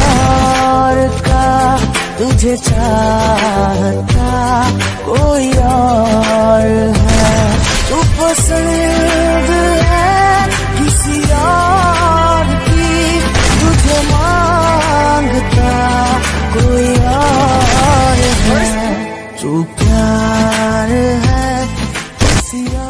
और का तुझे चाहता कोई और है। तू पसंद है किसी और की, तुझे माँगता कोई और है। तू प्यार है किसी और